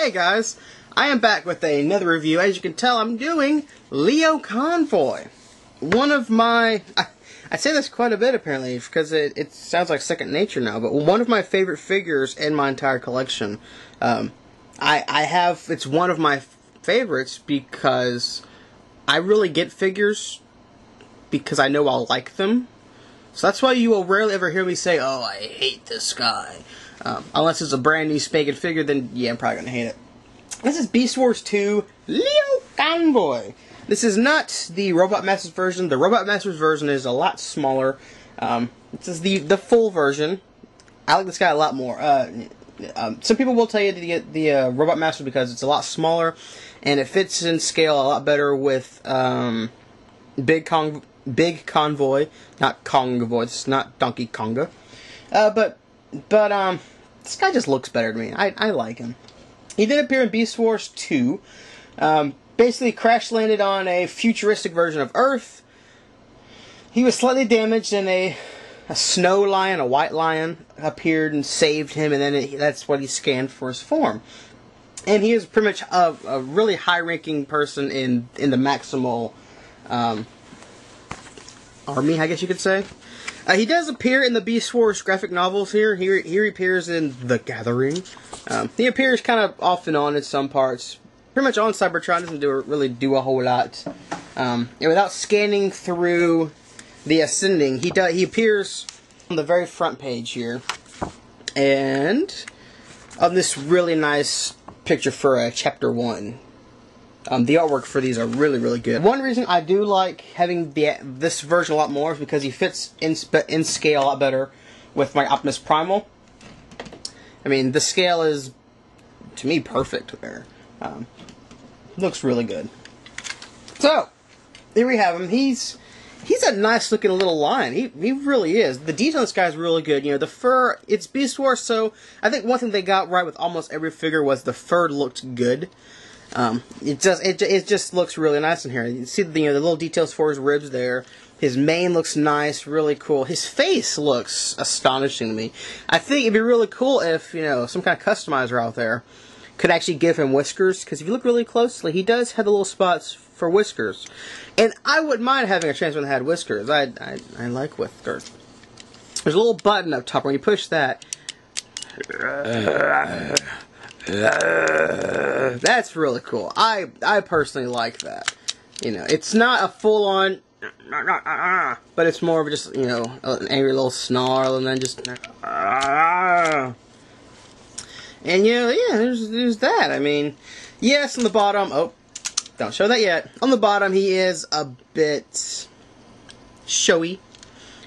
Hey guys, I am back with another review. As you can tell, I'm doing Lio Convoy. One of my. I, I say this quite a bit apparently because it, it sounds like second nature now, but one of my favorite figures in my entire collection. Um, I, I have. It's one of my favorites because I really get figures because I know I'll like them. So that's why you will rarely ever hear me say, "Oh, I hate this guy," um, unless it's a brand new spanking figure. Then yeah, I'm probably gonna hate it. This is Beast Wars 2 Lio Convoy. This is not the Robot Masters version. The Robot Masters version is a lot smaller. Um, this is the the full version. I like this guy a lot more. Uh, um, some people will tell you to get the uh, Robot Master because it's a lot smaller and it fits in scale a lot better with um, Big Kong Big Convoy, not Convoy. It's not Donkey Konga. Uh, but but um, this guy just looks better to me. I I like him. He did appear in Beast Wars 2. Um, basically, crash landed on a futuristic version of Earth. He was slightly damaged, and a a snow lion, a white lion, appeared and saved him, and then it, that's what he scanned for his form. And he is pretty much a, a really high-ranking person in in the Maximal um, army, I guess you could say. Uh, he does appear in the Beast Wars graphic novels here. Here, he appears in The Gathering. Um, he appears kind of off and on in some parts. Pretty much on Cybertron doesn't do really do a whole lot. Um, and without scanning through the Ascending, he does he appears on the very front page here, and on this really nice picture for uh, Chapter One. Um, the artwork for these are really, really good. One reason I do like having the this version a lot more is because he fits in in scale a lot better with my Optimus Primal. I mean, the scale is to me perfect there. Um, looks really good. So here we have him. He's he's a nice looking little lion. He he really is. The detail on this guy is really good. You know, the fur. It's Beast Wars, so I think one thing they got right with almost every figure was the fur looked good. Um, it just it, it just looks really nice in here. You see the you know, the little details for his ribs there. His mane looks nice, really cool. His face looks astonishing to me. I think it'd be really cool if you know some kind of customizer out there could actually give him whiskers. Because if you look really closely, he does have the little spots for whiskers, and I wouldn't mind having a Transformer that had whiskers. I I, I like whiskers. There's a little button up top when you push that. That's really cool. I I personally like that. You know, it's not a full on, but it's more of just you know an angry little snarl and then just. And you know, yeah, there's there's that. I mean, yes, on the bottom. Oh, don't show that yet. On the bottom, he is a bit showy.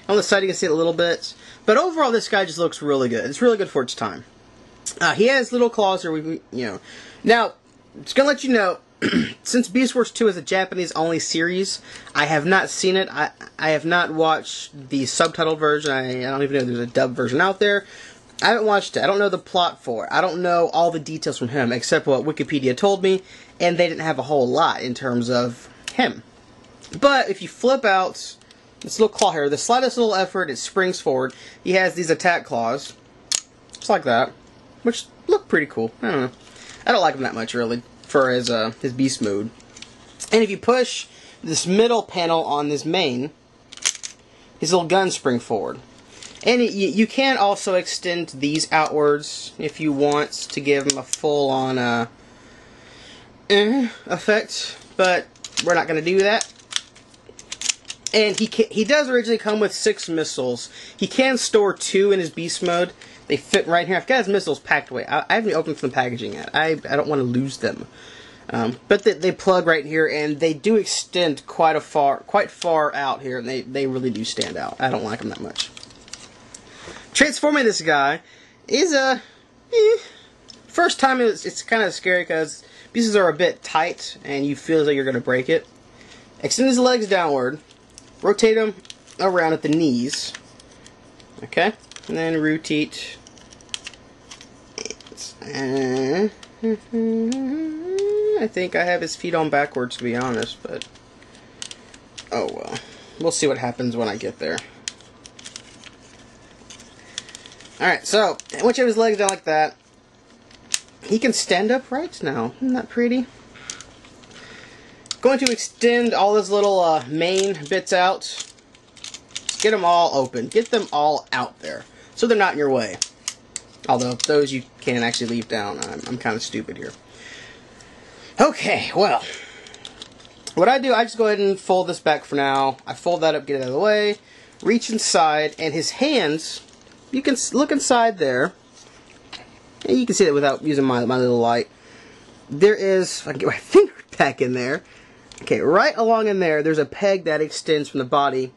On the side, you can see it a little bit. But overall, this guy just looks really good. It's really good for its time. Uh, he has little claws here. We, you know, now just gonna let you know. since Beast Wars 2 is a Japanese only series, I have not seen it. I I have not watched the subtitled version. I, I don't even know if there's a dub version out there. I haven't watched it. I don't know the plot for it. I don't know all the details from him except what Wikipedia told me, and they didn't have a whole lot in terms of him. But if you flip out this little claw here, the slightest little effort, it springs forward. He has these attack claws, just like that which look pretty cool. I don't know. I don't like him that much really for his uh, his beast mode. And if you push this middle panel on this mane, his little guns spring forward. And it, you, you can also extend these outwards if you want to give him a full-on uh, eh, effect, but we're not going to do that. And he can, he does originally come with six missiles. He can store two in his beast mode, they fit right here. I've got his missiles packed away. I, I haven't opened some packaging yet. I, I don't want to lose them. Um, but they, they, plug right here, and they do extend quite a far, quite far out here, and they, they really do stand out. I don't like them that much. Transforming this guy is a eh, first time. It's, kind of scary because pieces are a bit tight, and you feel as though you're going to break it. Extend his legs downward, rotate them around at the knees. Okay, and then rotate I think I have his feet on backwards to be honest, but oh well. We'll see what happens when I get there. Alright, so once you have his legs down like that, he can stand upright now. Isn't that pretty? Going to extend all those little uh, mane bits out. Get them all open. Get them all out there. So they're not in your way. Although, those you can actually leave down. I'm, I'm kind of stupid here. Okay, well. What I do, I just go ahead and fold this back for now. I fold that up, get it out of the way. Reach inside, and his hands, you can look inside there. And you can see it without using my, my little light. There is, I can get my finger back in there. Okay, right along in there, there's a peg that extends from the body,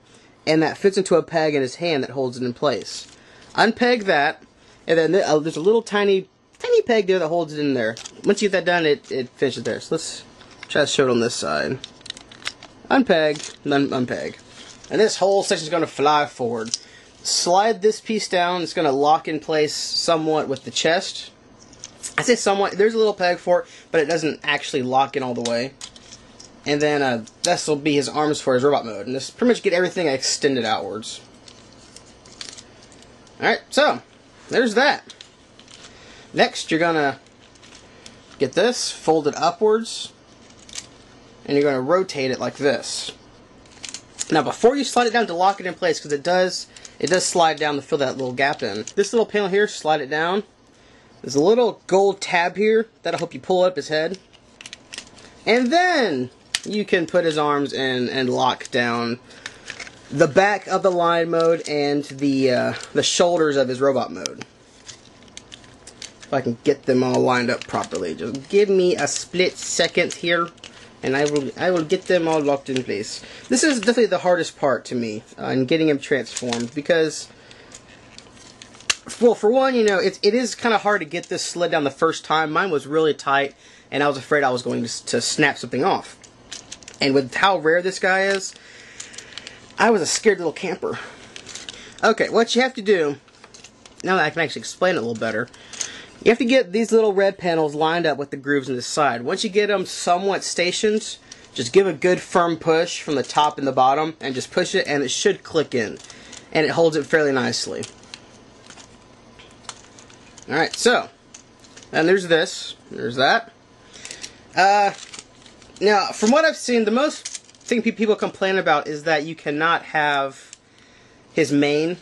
and that fits into a peg in his hand that holds it in place. Unpeg that, and then uh, there's a little tiny, tiny peg there that holds it in there. Once you get that done, it, it finishes there. So let's try to show it on this side. Unpeg, then unpeg. And this whole section is going to fly forward. Slide this piece down, it's going to lock in place somewhat with the chest. I say somewhat, there's a little peg for it, but it doesn't actually lock in all the way. And then uh, this will be his arms for his robot mode. And this pretty much get everything extended outwards. Alright, so, there's that. Next, you're going to get this fold it upwards. And you're going to rotate it like this. Now, before you slide it down to lock it in place, because it does, it does slide down to fill that little gap in. This little panel here, slide it down. There's a little gold tab here that'll help you pull up his head. And then you can put his arms in and lock down the back of the line mode and the uh, the shoulders of his robot mode. If I can get them all lined up properly, just give me a split second here, and I will I will get them all locked in place. This is definitely the hardest part to me uh, in getting him transformed because. Well, for one, you know, it, it is kind of hard to get this slid down the first time. Mine was really tight, and I was afraid I was going to, to snap something off. And with how rare this guy is, I was a scared little camper. Okay, what you have to do, now that I can actually explain it a little better, you have to get these little red panels lined up with the grooves on the side. Once you get them somewhat stationed, just give a good firm push from the top and the bottom, and just push it, and it should click in. And it holds it fairly nicely. Alright, so, and there's this, there's that. Uh, now, from what I've seen, the most thing people complain about is that you cannot have his mane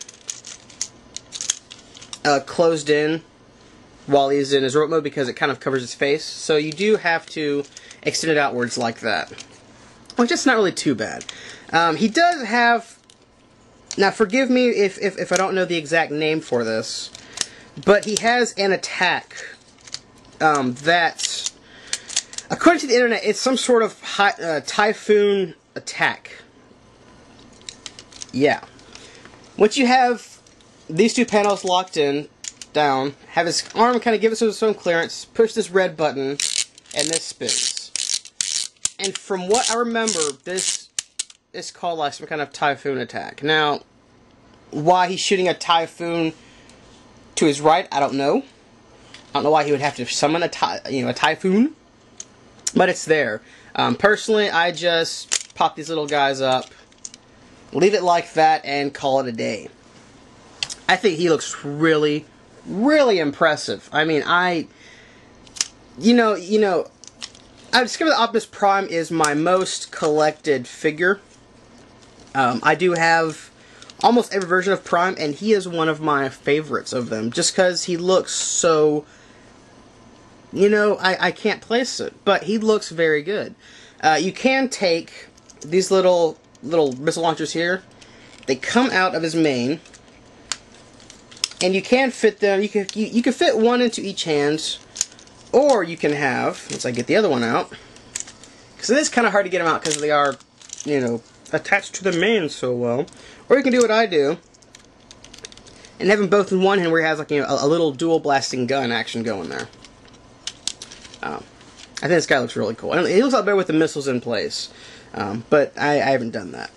uh, closed in while he's in his robot mode because it kind of covers his face. So you do have to extend it outwards like that. Which is not really too bad. Um, he does have... Now, forgive me if, if, if I don't know the exact name for this, but he has an attack um, that According to the internet, it's some sort of high, uh, typhoon attack. Yeah. Once you have these two panels locked in, down, have his arm kind of give us some clearance, push this red button, and this spins. And from what I remember, this is called like some kind of typhoon attack. Now, why he's shooting a typhoon to his right, I don't know. I don't know why he would have to summon a ty- you know a typhoon but it's there. Um, personally, I just pop these little guys up, leave it like that, and call it a day. I think he looks really, really impressive. I mean, I, you know, you know, I discovered that Optimus Prime is my most collected figure. Um, I do have almost every version of Prime, and he is one of my favorites of them, just because he looks so you know, I, I can't place it, but he looks very good. Uh, you can take these little little missile launchers here. They come out of his mane, and you can fit them. You can you, you can fit one into each hand, or you can have. Once I get the other one out, because it is kind of hard to get them out because they are, you know, attached to the mane so well. Or you can do what I do, and have them both in one hand where he has like you know a, a little dual blasting gun action going there. Um, I think this guy looks really cool. He looks a lot better with the missiles in place. Um, but I, I, haven't done that.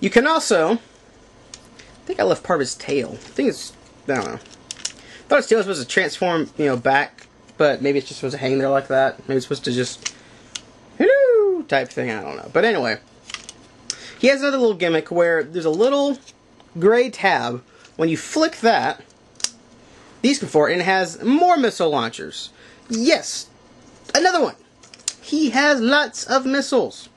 You can also... I think I left part of his tail. I think it's... I don't know. I thought his tail was supposed to transform, you know, back. But maybe it's just supposed to hang there like that. Maybe it's supposed to just... Hello! Type thing. I don't know. But anyway. He has another little gimmick where there's a little gray tab. When you flick that, these can for and it has more missile launchers. Yes, another one. He has lots of missiles.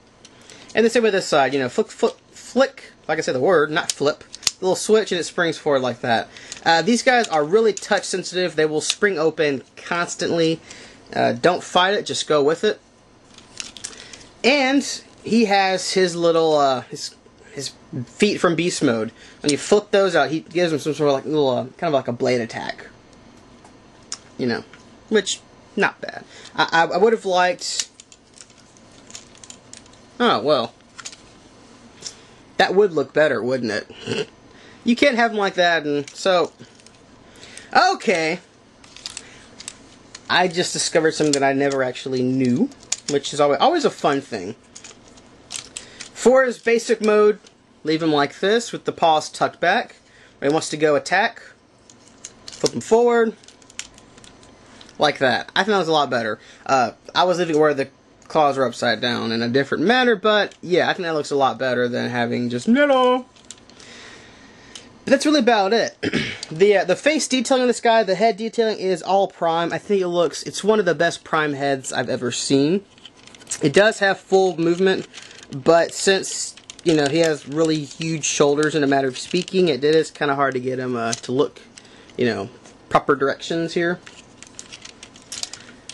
And the same with this side, you know, flick, flick, flick, like I said the word, not flip, little switch and it springs forward like that. Uh, these guys are really touch sensitive. They will spring open constantly. Uh, don't fight it, just go with it. And he has his little, uh, his, his feet from beast mode. When you flip those out, he gives them some sort of like little, uh, kind of like a blade attack. You know, which, not bad. I, I, would have liked... Oh, well. That would look better, wouldn't it? you can't have them like that, and so... Okay. I just discovered something that I never actually knew, which is always, always a fun thing. For his basic mode, leave him like this, with the paws tucked back. When he wants to go attack, flip him forward, like that. I think that was a lot better. Uh, I was leaving where the claws were upside down in a different manner, but yeah, I think that looks a lot better than having just no. But that's really about it. the uh, the face detailing on this guy, the head detailing is all prime. I think it looks, it's one of the best prime heads I've ever seen. It does have full movement, but since, you know, he has really huge shoulders in a matter of speaking, it did it is kind of hard to get him uh, to look, you know, proper directions here.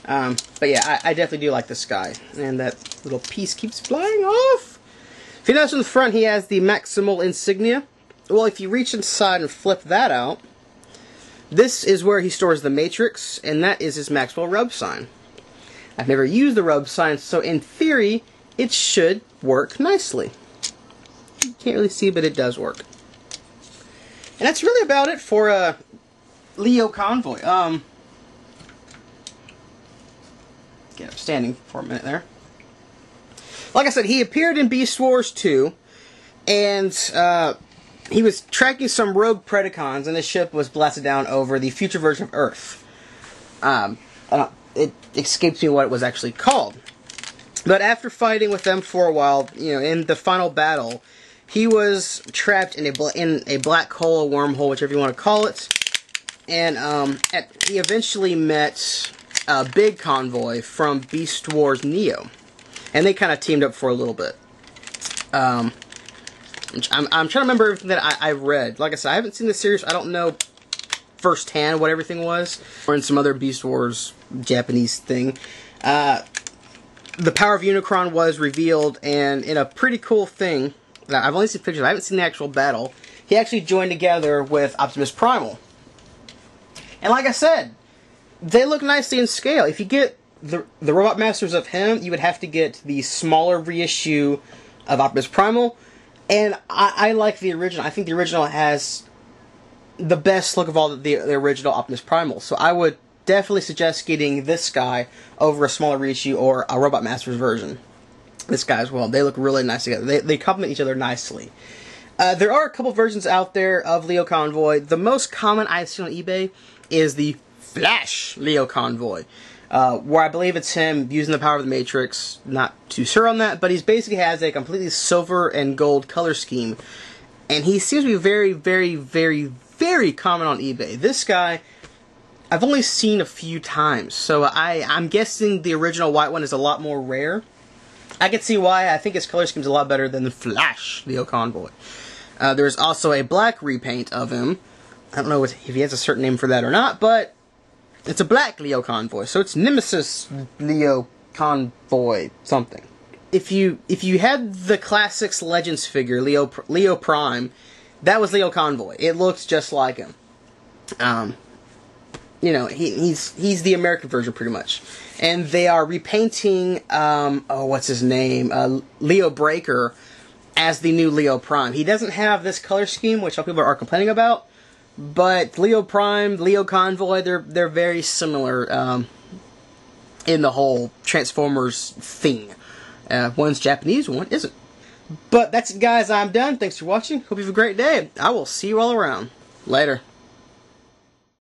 Um, but yeah, I, I, definitely do like this guy. And that little piece keeps flying off. If you notice in the front, he has the Maximal insignia. Well, if you reach inside and flip that out, this is where he stores the Matrix, and that is his Maximal rub sign. I've never used the rub sign, so in theory, it should work nicely. You can't really see, but it does work. And that's really about it for uh, Lio Convoy. Um, get up standing for a minute there. Like I said, he appeared in Beast Wars 2, and uh, he was tracking some rogue Predacons, and his ship was blasted down over the future version of Earth. Um, it escapes me what it was actually called. But after fighting with them for a while, you know, in the final battle, he was trapped in a in a black hole, a wormhole, whichever you want to call it. And um, at, he eventually met a big convoy from Beast Wars Neo, and they kind of teamed up for a little bit. Um, I'm, I'm trying to remember everything that I, I read. Like I said, I haven't seen the series. I don't know firsthand what everything was, or in some other Beast Wars Japanese thing. Uh, the power of Unicron was revealed, and in a pretty cool thing, that I've only seen pictures, I haven't seen the actual battle, he actually joined together with Optimus Primal. And like I said, they look nicely in scale. If you get the the Robot Masters of him, you would have to get the smaller reissue of Optimus Primal. And I, I like the original. I think the original has the best look of all the, the, original Optimus Primal. So I would definitely suggest getting this guy over a smaller reissue or a Robot Masters version. This guy as well. They look really nice together. They, they complement each other nicely. Uh, there are a couple versions out there of Lio Convoy. The most common I've seen on eBay is the Flash Lio Convoy, uh, where I believe it's him using the power of the Matrix. Not too sure on that, but he basically has a completely silver and gold color scheme, and he seems to be very, very, very, very common on eBay. This guy, I've only seen a few times, so I I'm guessing the original white one is a lot more rare. I can see why. I think his color scheme is a lot better than the Flash Lio Convoy. Uh, there's also a black repaint of him. I don't know if he has a certain name for that or not, but it's a black Lio convoy, so it's Nemesis Lio convoy something. If you if you had the classics Legends figure Leo Leo Prime, that was Lio convoy. It looks just like him. Um, you know, he, he's he's the American version pretty much, and they are repainting. Um, oh, what's his name? Uh, Leo Breaker as the new Leo Prime. He doesn't have this color scheme, which some people are complaining about but Leo Prime, Lio Convoy, they're they're very similar um, in the whole Transformers thing. Uh, one's Japanese, one isn't. But that's it, guys. I'm done. Thanks for watching. Hope you have a great day. I will see you all around. Later.